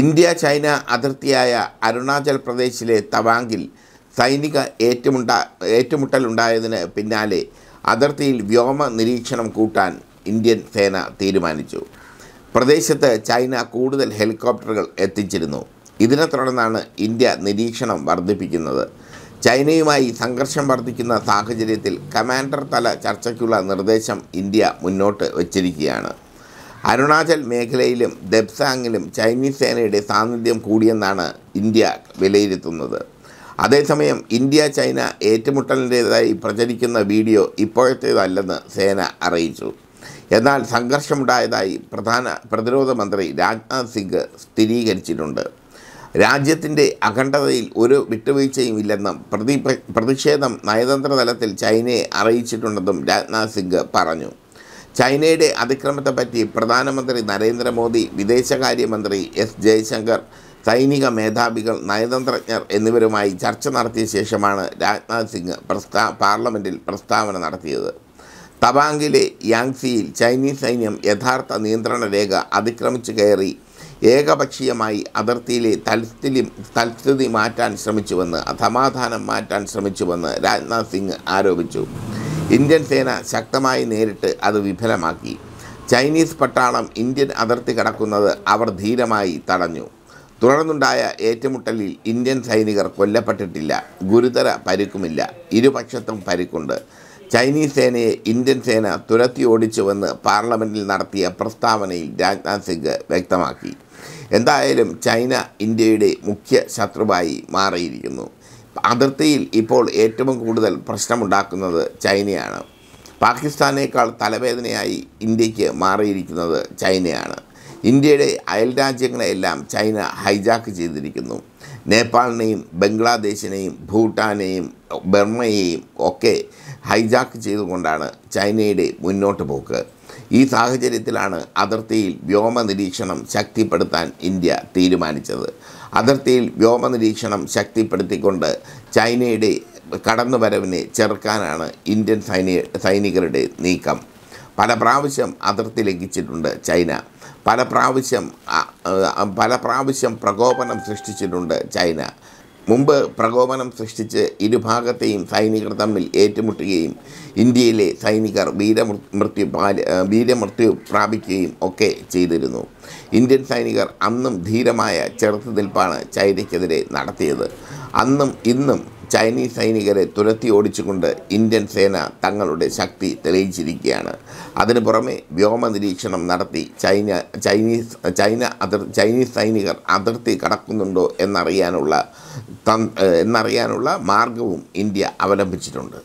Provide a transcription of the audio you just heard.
India China അതിർത്തിയായ അരുണാചൽ പ്രദേശിലെ തവാങ്കിൽ സൈനിക ഏറ്റുമുട്ട ഏറ്റുമുട്ടലുണ്ടായതിന് പിന്നാലെ അതിർത്തിയിൽ വ്യോമ നിരീക്ഷണം കൂട്ടാൻ ഇന്ത്യൻ സേന തീരുമാനിച്ചു. പ്രദേശത്ത് ചൈന കൂടുതൽ ഹെലികോപ്റ്ററുകൾ എത്തിച്ചിരുന്നു. ഇതിനെ തുടർന്നാണ് ഇന്ത്യ നിരീക്ഷണം വർദ്ധിപ്പിക്കുന്നത്. ചൈനയുമായി സംഘർഷം വർദ്ധിക്കുന്ന സാഹചര്യത്തിൽ കമാൻഡർ തല ചർച്ചയ്ക്കുള്ള നിർദ്ദേശം ഇന്ത്യ മുന്നോട്ട് വച്ചിരിക്കുകയാണ്. അരുണാചൽ മേഖലയിലും ദെബ്സാങ്ങിലും ചൈനീസ് സേനയുടെ സാന്നിധ്യം കൂടിയെന്നാണ് ഇന്ത്യ വിലയിരുത്തുന്നത്. അതേസമയം ഇന്ത്യ ചൈന ഏറ്റുമുട്ടലിന്റേതായി പ്രചരിക്കുന്ന വീഡിയോ ഇപ്പോഴത്തേതല്ലെന്ന് സേന അറിയിച്ചു. എന്നാൽ സംഘർഷമുണ്ടായതായി പ്രധാന പ്രതിരോധ മന്ത്രി രാജ്നാഥ് സിംഗ് സ്ഥിരീകരിച്ചിട്ടുണ്ട്. രാജ്യത്തിന്റെ അഖണ്ഡതയിൽ ഒരു വിട്ടുവീഴ്ചയും ഇല്ലെന്നും പ്രതി പ്രതിഷേധം നയതന്ത്ര തലത്തിൽ ചൈനയെ അറിയിച്ചിട്ടുണ്ടെന്നും രാജ്നാഥ് സിംഗ് പറഞ്ഞു. ചൈനയുടെ അതിക്രമത്തെപ്പറ്റി പ്രധാനമന്ത്രി നരേന്ദ്രമോദി വിദേശകാര്യമന്ത്രി എസ് ജയശങ്കർ സൈനിക മേധാവികൾ നയതന്ത്രജ്ഞർ എന്നിവരുമായി ചർച്ച നടത്തിയ ശേഷമാണ് രാജ്നാഥ് സിംഗ് പ്രസ്താ പാർലമെന്റിൽ പ്രസ്താവന നടത്തിയത്. തവാങ്കിലെ യാങ്സിയിൽ ചൈനീസ് സൈന്യം യഥാർത്ഥ നിയന്ത്രണ രേഖ അതിക്രമിച്ചു കയറി ഏകപക്ഷീയമായി അതിർത്തിയിലെ തൽസ്ഥിതി തൽസ്ഥിതി മാറ്റാൻ ശ്രമിച്ചുവെന്ന് അസമാധാനം മാറ്റാൻ ശ്രമിച്ചുവെന്ന് രാജ്നാഥ് സിംഗ് ആരോപിച്ചു. ഇന്ത്യൻ സേന ശക്തമായി നേരിട്ട് അത് വിഫലമാക്കി. ചൈനീസ് പട്ടാളം ഇന്ത്യൻ അതിർത്തി കടക്കുന്നത് അവർ ധീരമായി തടഞ്ഞു. തുടർന്നുണ്ടായ ഏറ്റുമുട്ടലിൽ ഇന്ത്യൻ സൈനികർ കൊല്ലപ്പെട്ടിട്ടില്ല. ഗുരുതര പരിക്കുമില്ല. ഇരുപക്ഷത്തും പരിക്കുണ്ട്. ചൈനീസ് സേനയെ ഇന്ത്യൻ സേന തുരത്തി ഓടിച്ചുവെന്ന് പാർലമെന്റിൽ നടത്തിയ പ്രസ്താവനയിൽ രാജ്നാഥ് സിംഗ് വ്യക്തമാക്കി. എന്തായാലും ചൈന ഇന്ത്യയുടെ മുഖ്യ ശത്രുവായി മാറിയിരിക്കുന്നു. അതിർത്തിയിൽ ഇപ്പോൾ ഏറ്റവും കൂടുതൽ പ്രശ്നമുണ്ടാക്കുന്നത് ചൈനയാണ്. പാകിസ്ഥാനേക്കാൾ തലവേദനയായി ഇന്ത്യയ്ക്ക് മാറിയിരിക്കുന്നത് ചൈനയാണ്. ഇന്ത്യയുടെ അയൽ രാജ്യങ്ങളെയെല്ലാം ചൈന ഹൈജാക്ക് ചെയ്തിരിക്കുന്നു. നേപ്പാളിനെയും ബംഗ്ലാദേശിനെയും ഭൂട്ടാനെയും ബർമ്മയെയും ഒക്കെ ഹൈജാക്ക് ചെയ്തുകൊണ്ടാണ് ചൈനയുടെ മുന്നോട്ട് പോക്ക്. ഈ സാഹചര്യത്തിലാണ് അതിർത്തിയിൽ വ്യോമ നിരീക്ഷണം ശക്തിപ്പെടുത്താൻ ഇന്ത്യ തീരുമാനിച്ചത്. അതിർത്തിയിൽ വ്യോമ നിരീക്ഷണം ശക്തിപ്പെടുത്തിക്കൊണ്ട് ചൈനയുടെ കടന്നുവരവിനെ ചെറുക്കാനാണ് ഇന്ത്യൻ സൈനിക സൈനികരുടെ നീക്കം. പല പ്രാവശ്യം അതിർത്തി ലംഘിച്ചിട്ടുണ്ട് ചൈന. പല പ്രാവശ്യം പല പ്രാവശ്യം പ്രകോപനം സൃഷ്ടിച്ചിട്ടുണ്ട് ചൈന. മുമ്പ് പ്രകോപനം സൃഷ്ടിച്ച് ഇരുഭാഗത്തെയും സൈനികർ തമ്മിൽ ഏറ്റുമുട്ടുകയും ഇന്ത്യയിലെ സൈനികർ വീരമൃത്യു വീരമൃത്യു പ്രാപിക്കുകയും ഒക്കെ ചെയ്തിരുന്നു. ഇന്ത്യൻ സൈനികർ അന്നും ധീരമായ ചെറുത്തുനിൽപ്പാണ് ചൈനയ്ക്കെതിരെ നടത്തിയത്. അന്നും ഇന്നും ചൈനീസ് സൈനികരെ തുരത്തി ഓടിച്ചുകൊണ്ട് ഇന്ത്യൻ സേന തങ്ങളുടെ ശക്തി തെളിയിച്ചിരിക്കുകയാണ്. അതിനു പുറമെ വ്യോമ നിരീക്ഷണം നടത്തി ചൈന ചൈനീസ് ചൈന അതിർ ചൈനീസ് സൈനികർ അതിർത്തി കടക്കുന്നുണ്ടോ എന്നറിയാനുള്ള എന്നറിയാനുള്ള മാർഗവും ഇന്ത്യ അവലംബിച്ചിട്ടുണ്ട്.